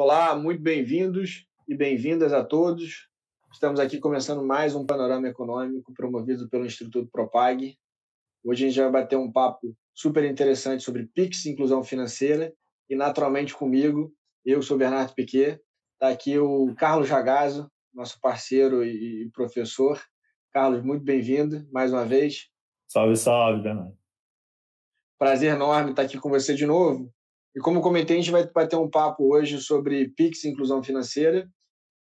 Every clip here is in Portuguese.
Olá, muito bem-vindos e bem-vindas a todos. Estamos aqui começando mais um panorama econômico promovido pelo Instituto Propag. Hoje a gente vai bater um papo super interessante sobre PIX, inclusão financeira, e naturalmente comigo, eu sou Bernardo Piquet, está aqui o Carlos Ragazzo, nosso parceiro e professor. Carlos, muito bem-vindo mais uma vez. Salve, salve, Bernardo. Prazer enorme estar aqui com você de novo. E como comentei, a gente vai bater um papo hoje sobre PIX e inclusão financeira.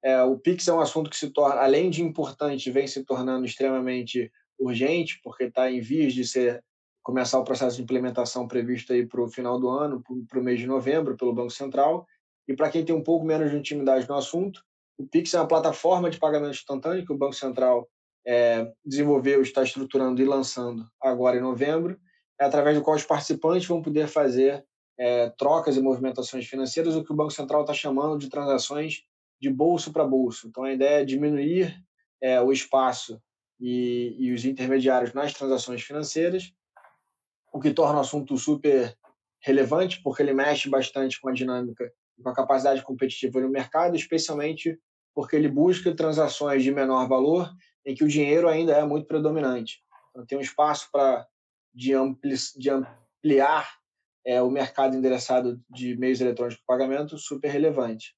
É, o PIX é um assunto que se torna, além de importante, vem se tornando extremamente urgente, porque está em vias de ser começar o processo de implementação previsto aí para o final do ano, para o mês de novembro, pelo Banco Central. E para quem tem um pouco menos de intimidade no assunto, o Pix é uma plataforma de pagamento instantâneo que o Banco Central é, desenvolveu, está estruturando e lançando agora em novembro, é através do qual os participantes vão poder fazer é, trocas e movimentações financeiras, o que o Banco Central está chamando de transações de bolso para bolso. Então, a ideia é diminuir é, o espaço e, e, os intermediários nas transações financeiras, o que torna o assunto super relevante, porque ele mexe bastante com a dinâmica e com a capacidade competitiva no mercado, especialmente porque ele busca transações de menor valor em que o dinheiro ainda é muito predominante. Então, tem um espaço para de, ampli, de ampliar é, o mercado endereçado de meios eletrônicos de pagamento super relevante.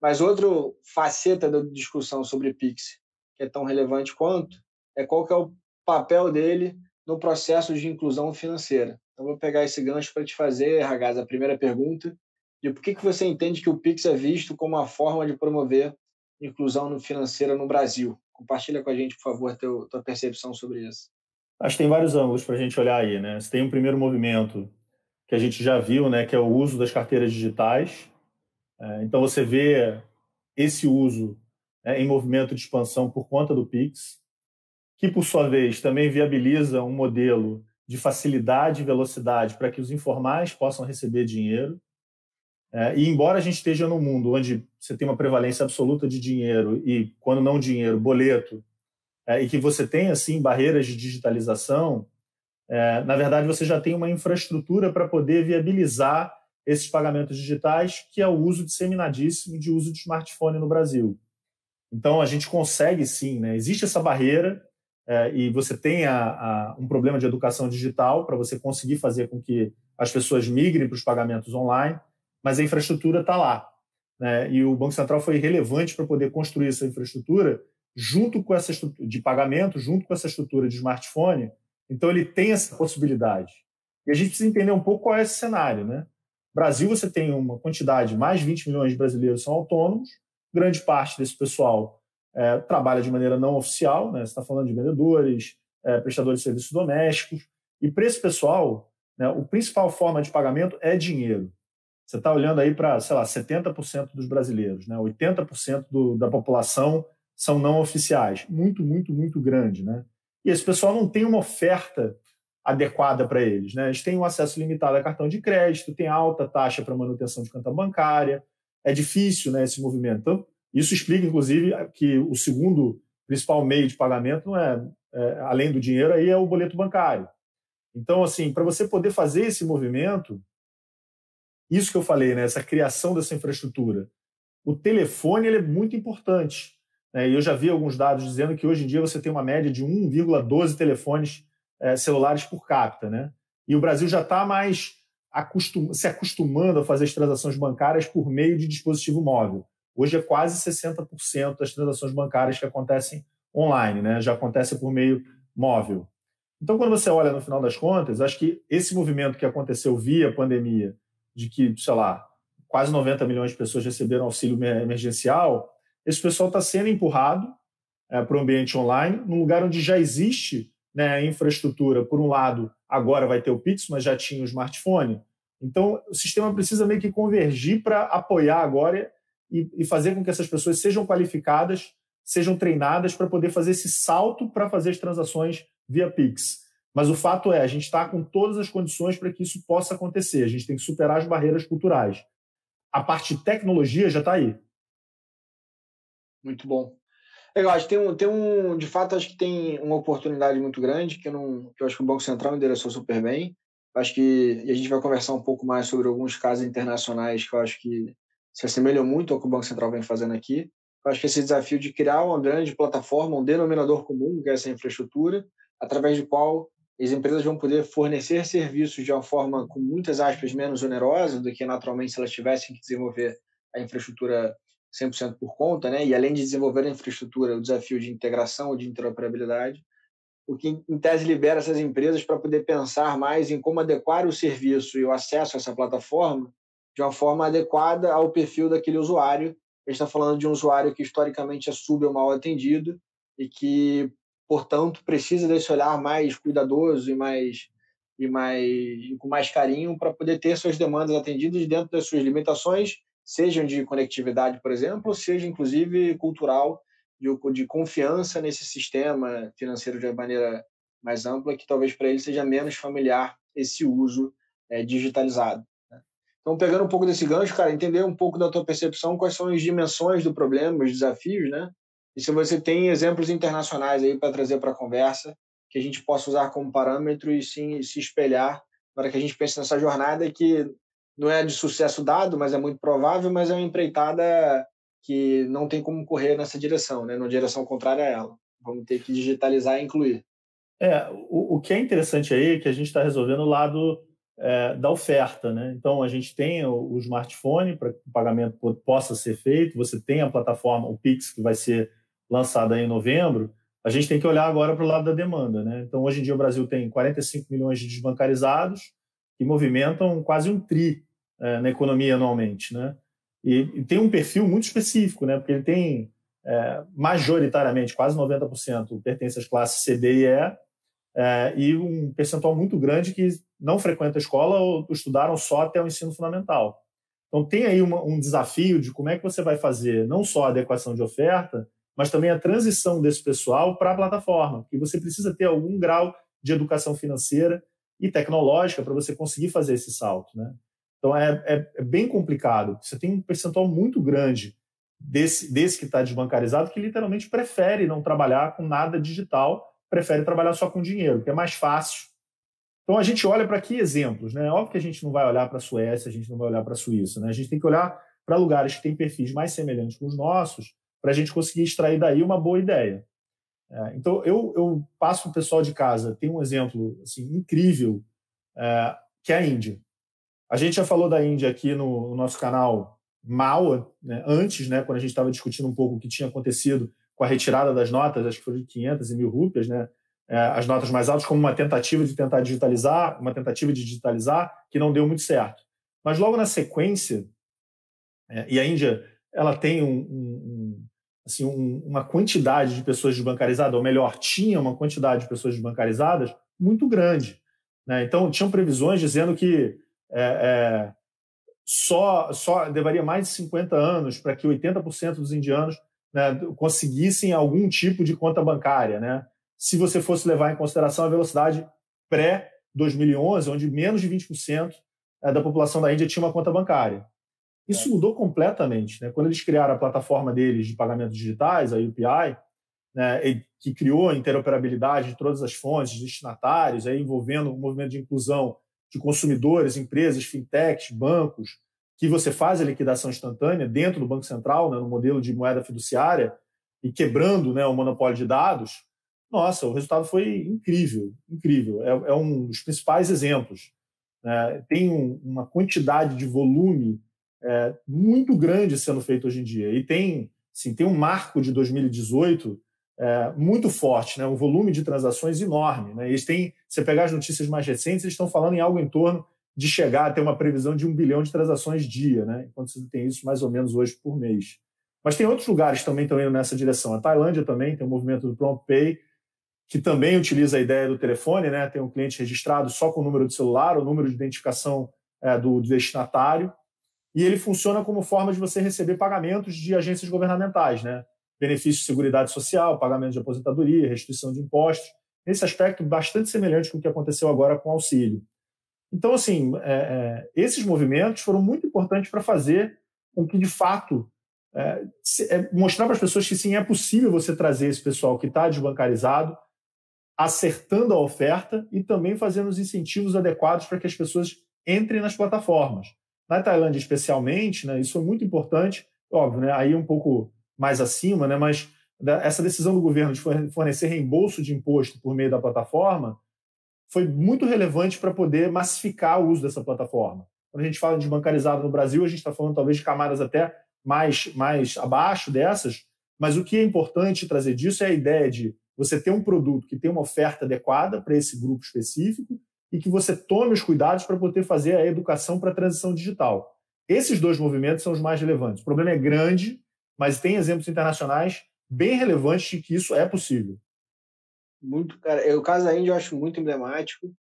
Mas outra faceta da discussão sobre Pix, que é tão relevante quanto, é qual que é o papel dele no processo de inclusão financeira. Então, vou pegar esse gancho para te fazer, Ragaz, a primeira pergunta, de por que, que você entende que o Pix é visto como uma forma de promover inclusão financeira no Brasil? Compartilha com a gente, por favor, a tua percepção sobre isso. Acho que tem vários ângulos para a gente olhar aí, né? Você tem um primeiro movimento que a gente já viu, né, que é o uso das carteiras digitais. É, então você vê esse uso né, em movimento de expansão por conta do Pix, que por sua vez também viabiliza um modelo de facilidade e velocidade para que os informais possam receber dinheiro. É, e embora a gente esteja num mundo onde você tem uma prevalência absoluta de dinheiro e, quando não dinheiro, boleto, é, e que você tem assim barreiras de digitalização, é, na verdade você já tem uma infraestrutura para poder viabilizar esses pagamentos digitais, que é o uso disseminadíssimo de uso de smartphone no Brasil. Então a gente consegue sim, né? existe essa barreira é, e você tem a, a, um problema de educação digital para você conseguir fazer com que as pessoas migrem para os pagamentos online mas a infraestrutura está lá. Né? E o Banco Central foi relevante para poder construir essa infraestrutura junto com essa de pagamento, junto com essa estrutura de smartphone. Então, ele tem essa possibilidade. E a gente precisa entender um pouco qual é esse cenário. Né? Brasil, você tem uma quantidade, mais de 20 milhões de brasileiros são autônomos, grande parte desse pessoal é, trabalha de maneira não oficial, né? você está falando de vendedores, é, prestadores de serviços domésticos, e para esse pessoal, né, a principal forma de pagamento é dinheiro. Você está olhando aí para, sei lá, 70% dos brasileiros, né? 80% do, da população são não oficiais. Muito, muito, muito grande, né? E esse pessoal não tem uma oferta adequada para eles, né? Eles têm um acesso limitado a cartão de crédito, tem alta taxa para manutenção de conta bancária, é difícil, né, esse movimento. Então, isso explica, inclusive, que o segundo principal meio de pagamento não é, é além do dinheiro, aí é o boleto bancário. Então, assim, para você poder fazer esse movimento, isso que eu falei, né, essa criação dessa infraestrutura. O telefone ele é muito importante. Né, e eu já vi alguns dados dizendo que hoje em dia você tem uma média de 1,12 telefones é, celulares por capita. Né? E o Brasil já está mais acostum se acostumando a fazer as transações bancárias por meio de dispositivo móvel. Hoje é quase 60% das transações bancárias que acontecem online, né? já acontece por meio móvel. Então, quando você olha no final das contas, acho que esse movimento que aconteceu via pandemia de que, sei lá, quase 90 milhões de pessoas receberam auxílio emergencial, esse pessoal está sendo empurrado é, para o ambiente online, num lugar onde já existe né, a infraestrutura. Por um lado, agora vai ter o Pix, mas já tinha o smartphone. Então, o sistema precisa meio que convergir para apoiar agora e, e fazer com que essas pessoas sejam qualificadas, sejam treinadas para poder fazer esse salto para fazer as transações via Pix. Mas o fato é, a gente está com todas as condições para que isso possa acontecer. A gente tem que superar as barreiras culturais. A parte de tecnologia já está aí. Muito bom. Legal, acho que tem um, tem um, de fato, acho que tem uma oportunidade muito grande que, eu não, que eu acho que o Banco Central endereçou super bem. Acho que a gente vai conversar um pouco mais sobre alguns casos internacionais que eu acho que se assemelham muito ao que o Banco Central vem fazendo aqui. Eu acho que esse desafio de criar uma grande plataforma, um denominador comum, que é essa infraestrutura, através do qual as empresas vão poder fornecer serviços de uma forma, com muitas aspas, menos onerosa do que naturalmente se elas tivessem que desenvolver a infraestrutura 100% por conta, né? e além de desenvolver a infraestrutura, o desafio de integração ou de interoperabilidade, o que em tese libera essas empresas para poder pensar mais em como adequar o serviço e o acesso a essa plataforma de uma forma adequada ao perfil daquele usuário. A gente está falando de um usuário que historicamente é sub ou mal atendido e que portanto, precisa desse olhar mais cuidadoso e mais e mais e com mais carinho para poder ter suas demandas atendidas dentro das suas limitações, sejam de conectividade, por exemplo, seja inclusive cultural de, de confiança nesse sistema financeiro de maneira mais ampla, que talvez para ele seja menos familiar esse uso é, digitalizado. Né? Então, pegando um pouco desse gancho, cara, entender um pouco da tua percepção, quais são as dimensões do problema, os desafios, né? E se você tem exemplos internacionais aí para trazer para a conversa, que a gente possa usar como parâmetro e sim se espelhar para que a gente pense nessa jornada que não é de sucesso dado, mas é muito provável, mas é uma empreitada que não tem como correr nessa direção, né? na direção contrária a ela. Vamos ter que digitalizar e incluir. É, o, o que é interessante aí é que a gente está resolvendo o lado é, da oferta. Né? Então, a gente tem o, o smartphone para que o pagamento possa ser feito, você tem a plataforma, o Pix, que vai ser lançada em novembro, a gente tem que olhar agora para o lado da demanda. Né? Então, hoje em dia, o Brasil tem 45 milhões de desbancarizados que movimentam quase um tri é, na economia anualmente. Né? E, e, tem um perfil muito específico, né? porque ele tem é, majoritariamente, quase 90%, pertence às classes C, D e E, é, e um percentual muito grande que não frequenta a escola ou estudaram só até o ensino fundamental. Então, tem aí uma, um desafio de como é que você vai fazer não só a adequação de oferta, mas também a transição desse pessoal para a plataforma, porque você precisa ter algum grau de educação financeira e tecnológica para você conseguir fazer esse salto. Né? Então é, é, é, bem complicado. Você tem um percentual muito grande desse, desse que está desbancarizado que literalmente prefere não trabalhar com nada digital, prefere trabalhar só com dinheiro, que é mais fácil. Então a gente olha para que exemplos? Né? Óbvio que a gente não vai olhar para a Suécia, a gente não vai olhar para a Suíça. Né? A gente tem que olhar para lugares que têm perfis mais semelhantes com os nossos para a gente conseguir extrair daí uma boa ideia. É, então, eu, eu passo para o pessoal de casa, tem um exemplo assim, incrível, é, que é a Índia. A gente já falou da Índia aqui no, no nosso canal mal, né, antes, né, quando a gente estava discutindo um pouco o que tinha acontecido com a retirada das notas, acho que foi de 500 e mil rúpias, né, é, as notas mais altas, como uma tentativa de tentar digitalizar, uma tentativa de digitalizar que não deu muito certo. Mas logo na sequência, é, e a Índia ela tem um, um, assim, um, uma quantidade de pessoas desbancarizadas, ou melhor, tinha uma quantidade de pessoas desbancarizadas muito grande. Né? Então, tinham previsões dizendo que é, é, só, só levaria mais de 50 anos para que 80% dos indianos né, conseguissem algum tipo de conta bancária. Né? Se você fosse levar em consideração a velocidade pré-2011, onde menos de 20% é, da população da Índia tinha uma conta bancária. Isso é. mudou completamente. Né? Quando eles criaram a plataforma deles de pagamentos digitais, a UPI, né, que criou a interoperabilidade de todas as fontes, destinatários, aí envolvendo o um movimento de inclusão de consumidores, empresas, fintechs, bancos, que você faz a liquidação instantânea dentro do Banco Central, né, no modelo de moeda fiduciária, e quebrando né, o monopólio de dados, nossa, o resultado foi incrível, incrível. É, é um dos principais exemplos. Né? Tem um, uma quantidade de volume é, muito grande sendo feito hoje em dia. E tem, sim, tem um marco de 2018 é, muito forte, né? um volume de transações enorme. Né? Eles têm, você pegar as notícias mais recentes, eles estão falando em algo em torno de chegar a ter uma previsão de um bilhão de transações dia, né? enquanto você tem isso mais ou menos hoje por mês. Mas tem outros lugares também estão indo nessa direção. A Tailândia também tem o um movimento do Prompt Pay, que também utiliza a ideia do telefone, né? tem um cliente registrado só com o número de celular, o número de identificação é, do destinatário, e ele funciona como forma de você receber pagamentos de agências governamentais, né? Benefício de seguridade social, pagamento de aposentadoria, restituição de impostos. Nesse aspecto, bastante semelhante com o que aconteceu agora com o auxílio. Então, assim, é, é, esses movimentos foram muito importantes para fazer com que, de fato, é, é mostrar para as pessoas que sim, é possível você trazer esse pessoal que está desbancarizado, acertando a oferta e também fazendo os incentivos adequados para que as pessoas entrem nas plataformas. Na Tailândia, especialmente, né, isso foi muito importante, óbvio, né, aí um pouco mais acima, né, mas essa decisão do governo de fornecer reembolso de imposto por meio da plataforma foi muito relevante para poder massificar o uso dessa plataforma. Quando a gente fala de bancarizado no Brasil, a gente está falando talvez de camadas até mais, mais abaixo dessas, mas o que é importante trazer disso é a ideia de você ter um produto que tem uma oferta adequada para esse grupo específico e que você tome os cuidados para poder fazer a educação para a transição digital. Esses dois movimentos são os mais relevantes. O problema é grande, mas tem exemplos internacionais bem relevantes de que isso é possível. Muito, cara. O caso da Índia eu acho muito emblemático,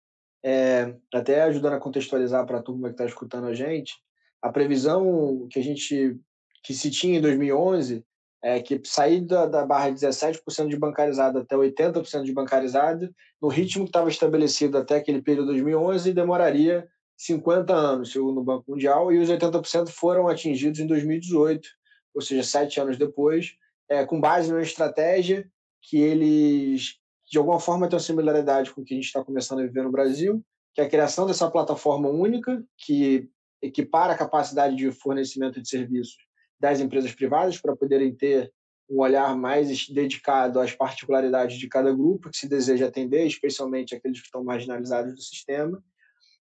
é, até ajudando a contextualizar para a turma que está escutando a gente. A previsão que a gente que se tinha em 2011 é que sair da, da barra de 17% de bancarizado até 80% de bancarizado, no ritmo que estava estabelecido até aquele período de 2011, demoraria 50 anos, segundo o Banco Mundial, e os 80% foram atingidos em 2018, ou seja, sete anos depois, é, com base numa estratégia que eles, de alguma forma, têm uma similaridade com o que a gente está começando a viver no Brasil, que é a criação dessa plataforma única que equipara a capacidade de fornecimento de serviços das empresas privadas para poderem ter um olhar mais dedicado às particularidades de cada grupo que se deseja atender, especialmente aqueles que estão marginalizados do sistema.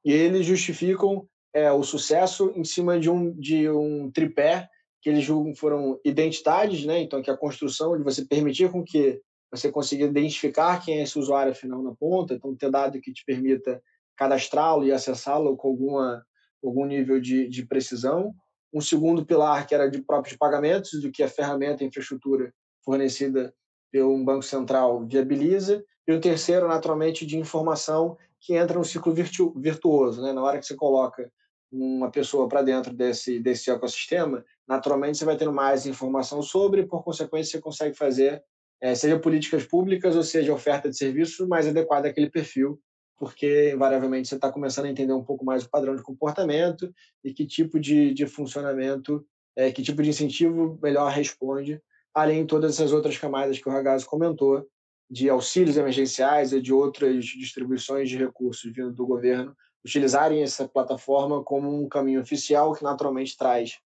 E eles justificam é, o sucesso em cima de um, de um tripé que eles julgam foram identidades, né? Então, que a construção de você permitir com que você consiga identificar quem é esse usuário final na ponta, então ter dado que te permita cadastrá-lo e acessá-lo com alguma algum nível de, de precisão. Um segundo pilar que era de próprios pagamentos, do que a ferramenta, a infraestrutura fornecida pelo Banco Central viabiliza. E o terceiro, naturalmente, de informação, que entra no ciclo virtu virtuoso. Né? Na hora que você coloca uma pessoa para dentro desse, desse ecossistema, naturalmente você vai tendo mais informação sobre, e por consequência você consegue fazer, é, seja políticas públicas ou seja oferta de serviços mais adequada àquele perfil, porque invariavelmente você está começando a entender um pouco mais o padrão de comportamento e que tipo de, de funcionamento, é, que tipo de incentivo melhor responde, além de todas essas outras camadas que o Ragazzo comentou, de auxílios emergenciais e de outras distribuições de recursos vindo do governo utilizarem essa plataforma como um caminho oficial que naturalmente traz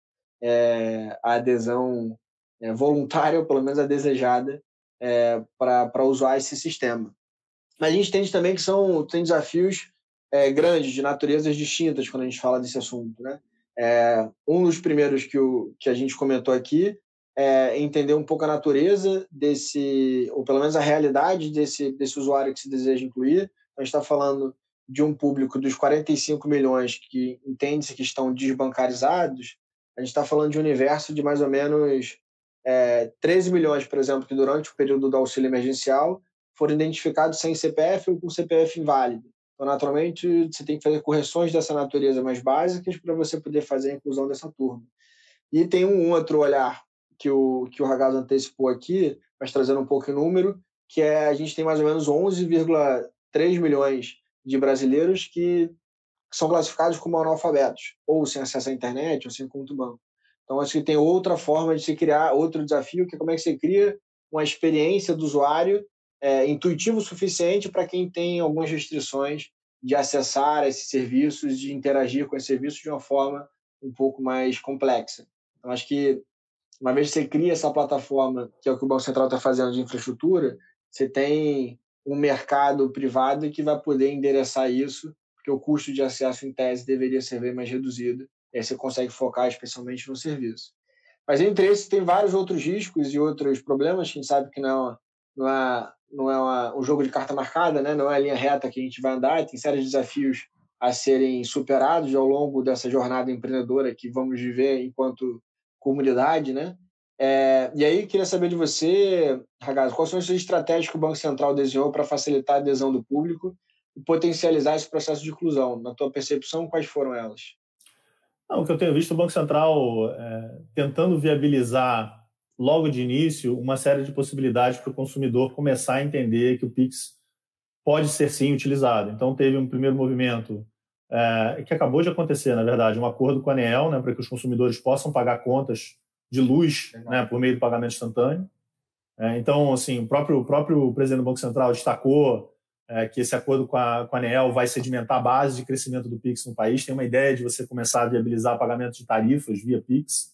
é, a adesão é, voluntária, ou pelo menos a desejada, é, para usar esse sistema. Mas a gente entende também que são tem desafios grandes, de naturezas distintas, quando a gente fala desse assunto. Né? Um dos primeiros que, o, que a gente comentou aqui é entender um pouco a natureza desse, ou pelo menos a realidade desse, desse usuário que se deseja incluir. A gente está falando de um público dos 45 milhões que entende-se que estão desbancarizados, a gente está falando de um universo de mais ou menos é, 13 milhões, por exemplo, que durante o período do auxílio emergencial foram identificados sem CPF ou com CPF inválido. Então, naturalmente, você tem que fazer correções dessa natureza mais básicas para você poder fazer a inclusão dessa turma. E tem um outro olhar que o, que o Ragazzo antecipou aqui, mas trazendo um pouco em número, que é a gente tem mais ou menos 11,3 milhões de brasileiros que são classificados como analfabetos, ou sem acesso à internet, ou sem conta banco. Então, acho que tem outra forma de se criar, outro desafio, que é como é que você cria uma experiência do usuário é, intuitivo o suficiente para quem tem algumas restrições de acessar esses serviços, de interagir com esses serviços de uma forma um pouco mais complexa. Então, acho que uma vez que você cria essa plataforma, que é o que o Banco Central está fazendo de infraestrutura, você tem um mercado privado que vai poder endereçar isso, porque o custo de acesso em tese deveria ser bem mais reduzido, e aí você consegue focar especialmente no serviço. Mas entre esses tem vários outros riscos e outros problemas, a gente sabe que não é, não é, não é uma, um jogo de carta marcada, né? não é a linha reta que a gente vai andar, tem sérios desafios a serem superados ao longo dessa jornada empreendedora que vamos viver enquanto comunidade, né? É, e aí, queria saber de você, Ragazzo, quais são as estratégias que o Banco Central desenhou para facilitar a adesão do público e potencializar esse processo de inclusão? Na tua percepção, quais foram elas? Não, o que eu tenho visto o Banco Central é, tentando viabilizar logo de início uma série de possibilidades para o consumidor começar a entender que o Pix pode ser sim utilizado. Então, teve um primeiro movimento é, que acabou de acontecer, na verdade, um acordo com a ANEEL né, para que os consumidores possam pagar contas de luz né, por meio do pagamento instantâneo. É, então, assim, o próprio, o próprio presidente do Banco Central destacou é, que esse acordo com a, com a ANEEL vai sedimentar a base de crescimento do Pix no país. Tem uma ideia de você começar a viabilizar pagamento de tarifas via Pix,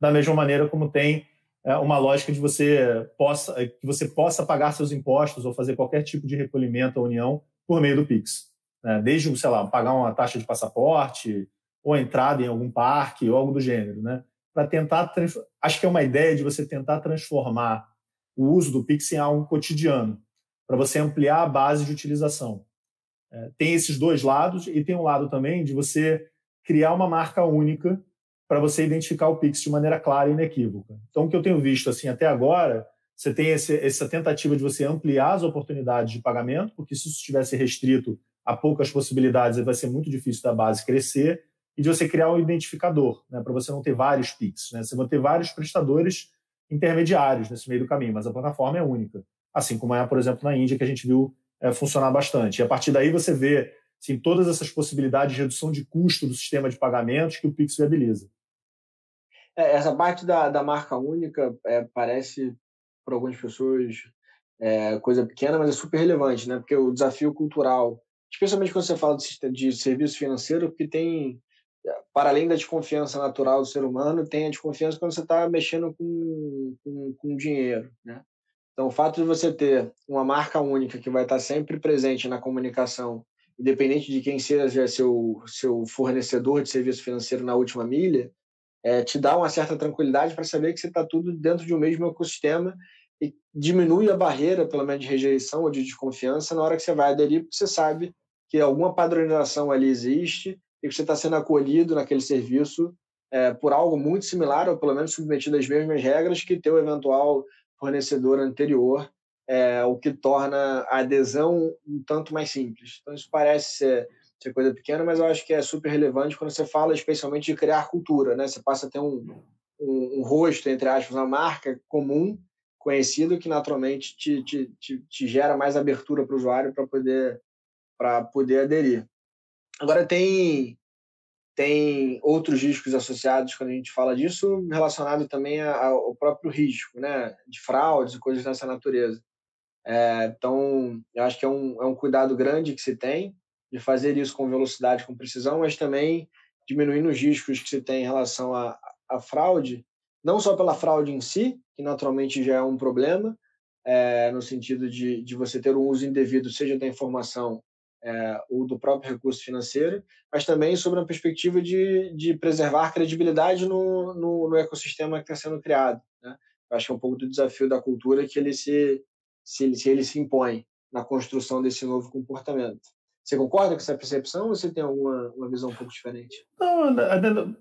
da mesma maneira como tem é, uma lógica de você possa, que você possa pagar seus impostos ou fazer qualquer tipo de recolhimento à União por meio do Pix. Né? Desde, sei lá, pagar uma taxa de passaporte ou entrada em algum parque ou algo do gênero. Né? Para tentar. Acho que é uma ideia de você tentar transformar o uso do Pix em algo cotidiano para você ampliar a base de utilização. É, tem esses dois lados e tem um lado também de você criar uma marca única para você identificar o Pix de maneira clara e inequívoca. Então, o que eu tenho visto assim até agora, você tem esse, essa tentativa de você ampliar as oportunidades de pagamento, porque se isso estivesse restrito a poucas possibilidades, vai ser muito difícil da base crescer, e de você criar um identificador, né, para você não ter vários Pix. Né? Você vai ter vários prestadores intermediários nesse meio do caminho, mas a plataforma é única assim como é, por exemplo, na Índia, que a gente viu é, funcionar bastante. E a partir daí você vê assim, todas essas possibilidades de redução de custo do sistema de pagamentos que o Pix viabiliza. É, essa parte da, da marca única é, parece, para algumas pessoas, é, coisa pequena, mas é super relevante, né? porque o desafio cultural, especialmente quando você fala de, de serviço financeiro, que tem, para além da desconfiança natural do ser humano, tem a desconfiança quando você está mexendo com, com, com dinheiro. Né? Então, o fato de você ter uma marca única que vai estar sempre presente na comunicação, independente de quem seja seu, seu fornecedor de serviço financeiro na última milha, é, te dá uma certa tranquilidade para saber que você está tudo dentro de um mesmo ecossistema e diminui a barreira, pelo menos de rejeição ou de desconfiança, na hora que você vai aderir, porque você sabe que alguma padronização ali existe e que você está sendo acolhido naquele serviço é, por algo muito similar, ou pelo menos submetido às mesmas regras que teu eventual fornecedor anterior, é, o que torna a adesão um tanto mais simples. Então, isso parece ser, ser, coisa pequena, mas eu acho que é super relevante quando você fala especialmente de criar cultura. Né? Você passa a ter um, um, um rosto, entre aspas, uma marca comum, conhecido, que naturalmente te, te, te, te gera mais abertura para o usuário para poder, poder aderir. Agora, tem tem outros riscos associados quando a gente fala disso, relacionado também ao próprio risco, né, de fraudes e coisas dessa natureza. É, então, eu acho que é um, é um cuidado grande que se tem de fazer isso com velocidade, com precisão, mas também diminuindo os riscos que se tem em relação à, à fraude, não só pela fraude em si, que naturalmente já é um problema, é, no sentido de, de você ter um uso indevido, seja da informação é, ou do próprio recurso financeiro, mas também sobre a perspectiva de, de preservar a credibilidade no, no, no ecossistema que está sendo criado. Né? Acho que é um pouco do desafio da cultura que ele se, se, se ele se impõe na construção desse novo comportamento. Você concorda com essa percepção ou você tem alguma uma visão um pouco diferente?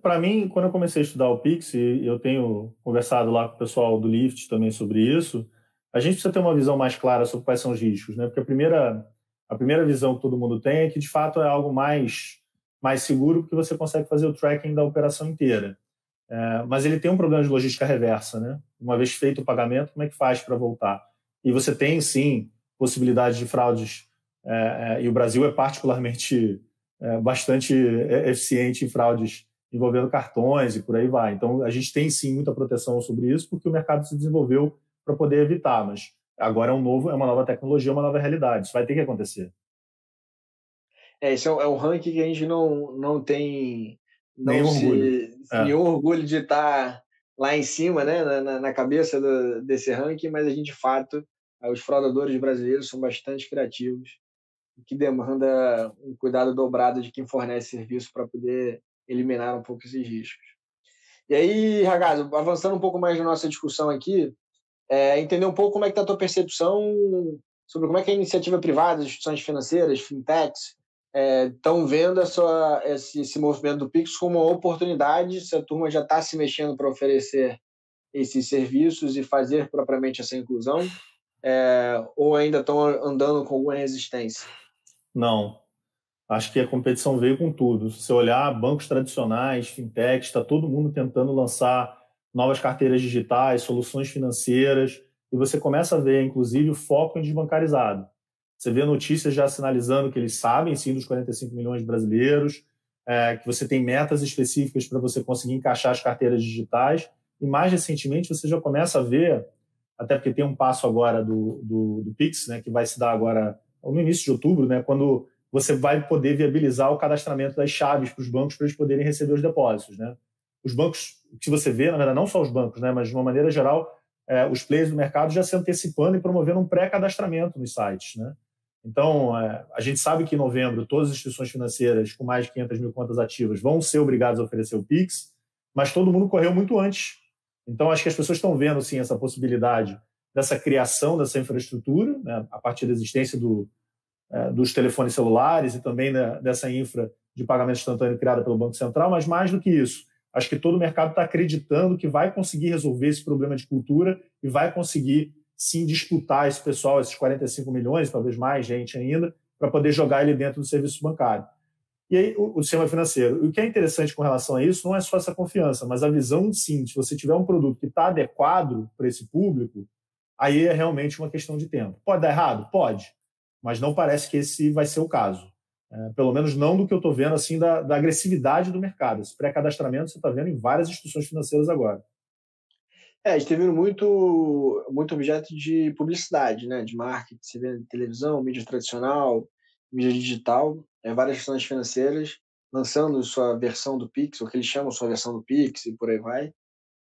para mim, quando eu comecei a estudar o Pix, e eu tenho conversado lá com o pessoal do Lift também sobre isso, a gente precisa ter uma visão mais clara sobre quais são os riscos, né? Porque a primeira a primeira visão que todo mundo tem é que, de fato, é algo mais, mais seguro porque você consegue fazer o tracking da operação inteira. É, mas ele tem um problema de logística reversa, né? Uma vez feito o pagamento, como é que faz para voltar? E você tem, sim, possibilidade de fraudes, é, é, e o Brasil é particularmente é, bastante eficiente em fraudes envolvendo cartões e por aí vai. Então, a gente tem, sim, muita proteção sobre isso porque o mercado se desenvolveu para poder evitar, mas Agora é um novo, é uma nova tecnologia, uma nova realidade. Isso vai ter que acontecer. É, isso é um ranking que a gente não, não tem não nenhum, se, orgulho. É. nenhum orgulho de estar lá em cima, né, na, na cabeça do, desse ranking, mas a gente, de fato, os fraudadores brasileiros são bastante criativos, o que demanda um cuidado dobrado de quem fornece serviço para poder eliminar um pouco esses riscos. E aí, Ragazzo, avançando um pouco mais na nossa discussão aqui, é, entender um pouco como é que está a tua percepção sobre como é que a iniciativa privada, as instituições financeiras, fintechs, estão é, vendo essa, esse, esse movimento do Pix como uma oportunidade, se a turma já está se mexendo para oferecer esses serviços e fazer propriamente essa inclusão, é, ou ainda estão andando com alguma resistência? Não. Acho que a competição veio com tudo. Se você olhar bancos tradicionais, fintechs, está todo mundo tentando lançar novas carteiras digitais, soluções financeiras, e você começa a ver, inclusive, o foco em desbancarizado. Você vê notícias já sinalizando que eles sabem, sim, dos 45 milhões de brasileiros, é, que você tem metas específicas para você conseguir encaixar as carteiras digitais, e mais recentemente você já começa a ver, até porque tem um passo agora do, do, do Pix, né, que vai se dar agora no início de outubro, né, quando você vai poder viabilizar o cadastramento das chaves para os bancos para eles poderem receber os depósitos. Né? Os bancos, que você vê, na verdade, não só os bancos, né, mas de uma maneira geral, é, os players do mercado já se antecipando e promovendo um pré-cadastramento nos sites. Né? Então, é, a gente sabe que em novembro todas as instituições financeiras com mais de 500 mil contas ativas vão ser obrigadas a oferecer o PIX, mas todo mundo correu muito antes. Então, acho que as pessoas estão vendo, sim, essa possibilidade dessa criação dessa infraestrutura, né, a partir da existência do, é, dos telefones celulares e também né, dessa infra de pagamento instantâneo criada pelo Banco Central, mas mais do que isso, acho que todo o mercado está acreditando que vai conseguir resolver esse problema de cultura e vai conseguir sim disputar esse pessoal, esses 45 milhões, talvez mais gente ainda, para poder jogar ele dentro do serviço bancário. E aí, o, sistema financeiro. O que é interessante com relação a isso não é só essa confiança, mas a visão, sim, se você tiver um produto que está adequado para esse público, aí é realmente uma questão de tempo. Pode dar errado? Pode. Mas não parece que esse vai ser o caso. É, pelo menos não do que eu estou vendo assim da, da, agressividade do mercado. Esse pré-cadastramento você está vendo em várias instituições financeiras agora. É, a gente tem muito, muito objeto de publicidade, né? de marketing, você vê televisão, mídia tradicional, mídia digital, é, várias instituições financeiras lançando sua versão do Pix, o que eles chamam sua versão do Pix e por aí vai.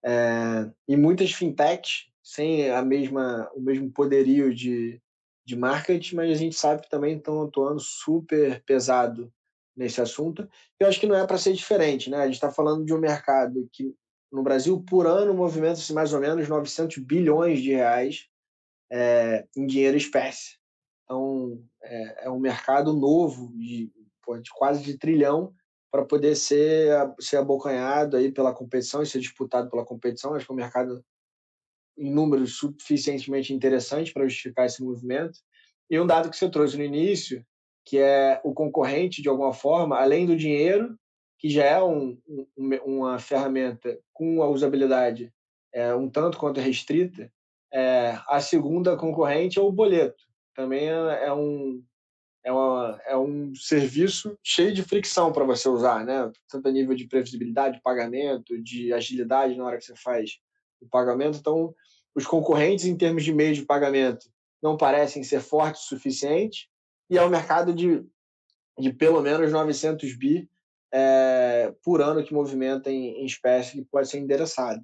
É, e muitas fintechs sem a mesma, o mesmo poderio de, de marketing, mas a gente sabe que também estão atuando super pesado nesse assunto. Eu acho que não é para ser diferente, né? A gente está falando de um mercado que no Brasil por ano movimenta-se mais ou menos 900 bilhões de reais é, em dinheiro espécie. Então é, é um mercado novo de, de quase de trilhão para poder ser, ser abocanhado aí pela competição e ser disputado pela competição. Acho que é um mercado em números suficientemente interessantes para justificar esse movimento. E um dado que você trouxe no início, que é o concorrente, de alguma forma, além do dinheiro, que já é um, um, uma ferramenta com a usabilidade é, um tanto quanto restrita, é, a segunda concorrente é o boleto. Também é, é um, é, uma, é um serviço cheio de fricção para você usar, né? tanto a nível de previsibilidade, pagamento, de agilidade na hora que você faz o pagamento. Então, os concorrentes em termos de meio de pagamento não parecem ser fortes o suficiente e é um mercado de, de pelo menos 900 bi é, por ano que movimenta em, em espécie que pode ser endereçado.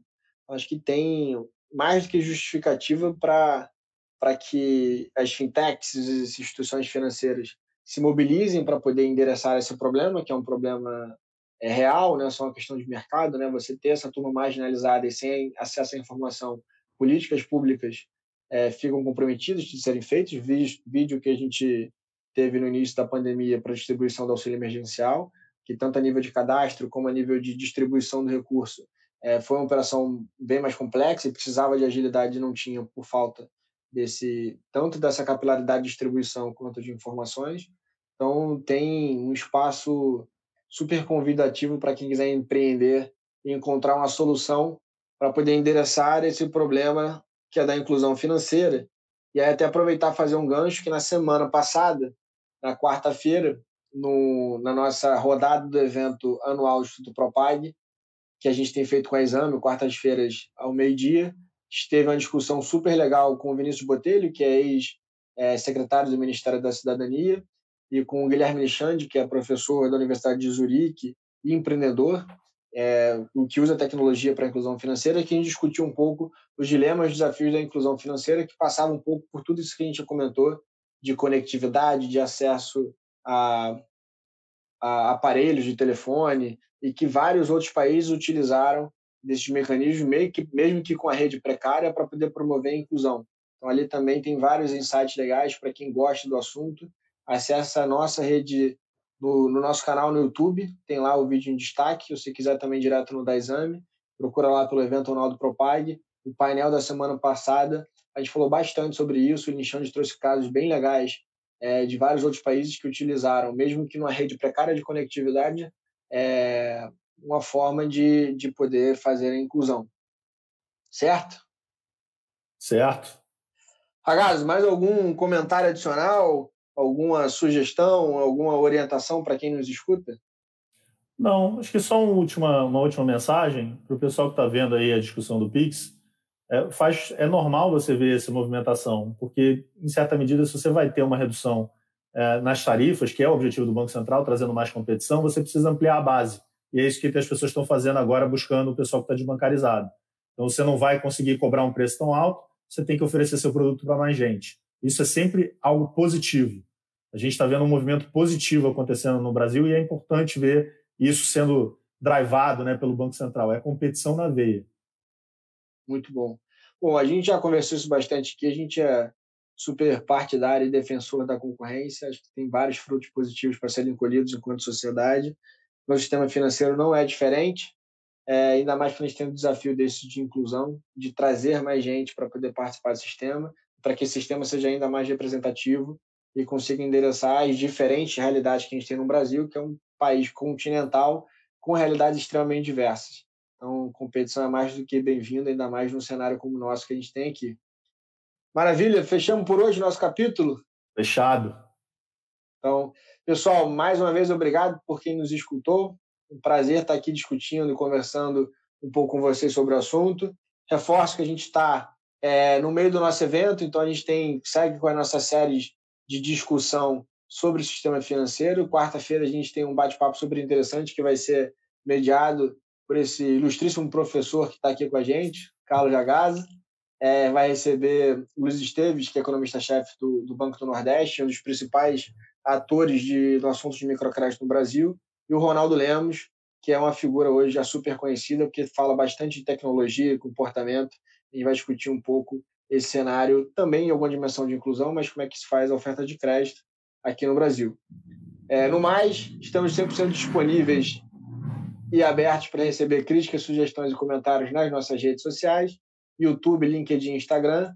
Acho que tem mais do que justificativa para que as fintechs, as instituições financeiras se mobilizem para poder endereçar esse problema, que é um problema é, real, né? só uma questão de mercado, né? você ter essa turma marginalizada e sem acesso à informação políticas públicas é, ficam comprometidas de serem. Vídeo, vídeo que a gente teve no início da pandemia para distribuição do auxílio emergencial, que tanto a nível de cadastro como a nível de distribuição do recurso é, foi uma operação bem mais complexa e precisava de agilidade e não tinha por falta desse tanto dessa capilaridade de distribuição quanto de informações. Então tem um espaço super convidativo para quem quiser empreender e encontrar uma solução para poder endereçar esse problema que é da inclusão financeira. E aí até aproveitar fazer um gancho que na semana passada, na quarta-feira, na nossa rodada do evento anual do Instituto Propag, que a gente tem feito com a Exame, quartas-feiras ao meio-dia, esteve uma discussão super legal com o Vinícius Botelho, que é ex-secretário do Ministério da Cidadania, e com o Guilherme Alexandre, que é professor da Universidade de Zurique e empreendedor é, que usa tecnologia para a inclusão financeira, que a gente discutiu um pouco os dilemas e desafios da inclusão financeira, que passavam um pouco por tudo isso que a gente comentou, de conectividade, de acesso a, a aparelhos de telefone, e que vários outros países utilizaram desses mecanismos, meio que, mesmo que com a rede precária, para poder promover a inclusão. Então, ali também tem vários insights legais para quem gosta do assunto. Acessa a nossa rede no, no, nosso canal no YouTube, tem lá o vídeo em destaque. Se você quiser também direto no da Exame, procura lá pelo evento anual do Propag. O painel da semana passada, a gente falou bastante sobre isso. O Nixon trouxe casos bem legais é, de vários outros países que utilizaram, mesmo que numa rede precária de conectividade, é, uma forma de, de poder fazer a inclusão. Certo? Certo. Ragazzo, mais algum comentário adicional? Alguma sugestão, alguma orientação para quem nos escuta? Não, acho que só uma última, uma última mensagem para o pessoal que está vendo aí a discussão do Pix. É, faz, é normal você ver essa movimentação, porque, em certa medida, se você vai ter uma redução é, nas tarifas, que é o objetivo do Banco Central, trazendo mais competição, você precisa ampliar a base. E é isso que as pessoas estão fazendo agora, buscando o pessoal que está desbancarizado. Então, você não vai conseguir cobrar um preço tão alto, você tem que oferecer seu produto para mais gente. Isso é sempre algo positivo. A gente está vendo um movimento positivo acontecendo no Brasil e é importante ver isso sendo drivado né, pelo Banco Central. É competição na veia. Muito bom. Bom, a gente já conversou isso bastante aqui, a gente é super partidário e defensor da concorrência, acho que tem vários frutos positivos para serem colhidos enquanto sociedade. O sistema financeiro não é diferente, é, ainda mais que a gente tem o desafio desse de inclusão, de trazer mais gente para poder participar do sistema, para que esse sistema seja ainda mais representativo e consiga endereçar as diferentes realidades que a gente tem no Brasil, que é um país continental com realidades extremamente diversas. Então, competição é mais do que bem-vinda, ainda mais num cenário como o nosso que a gente tem aqui. Maravilha, fechamos por hoje nosso capítulo? Fechado. Então, pessoal, mais uma vez, obrigado por quem nos escutou. Um prazer estar aqui discutindo e conversando um pouco com vocês sobre o assunto. Reforço que a gente está é, no meio do nosso evento, então a gente tem segue com as nossas séries de discussão sobre o sistema financeiro. Quarta-feira a gente tem um bate-papo super interessante que vai ser mediado por esse ilustríssimo professor que está aqui com a gente, Carlos Jagaza. É, vai receber Luiz Esteves, que é economista-chefe do, do, Banco do Nordeste, um dos principais atores de, no assunto de microcrédito no Brasil, e o Ronaldo Lemos, que é uma figura hoje já super conhecida, porque fala bastante de tecnologia e comportamento, e vai discutir um pouco esse cenário também em alguma dimensão de inclusão, mas como é que se faz a oferta de crédito aqui no Brasil. É, no mais, estamos 100% disponíveis e abertos para receber críticas, sugestões e comentários nas nossas redes sociais, YouTube, LinkedIn, Instagram.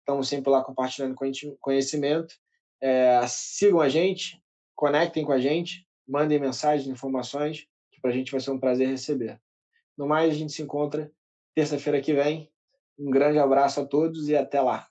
Estamos sempre lá compartilhando conhecimento. É, sigam a gente, conectem com a gente, mandem mensagens, informações, que para a gente vai ser um prazer receber. No mais, a gente se encontra terça-feira que vem. Um grande abraço a todos e até lá.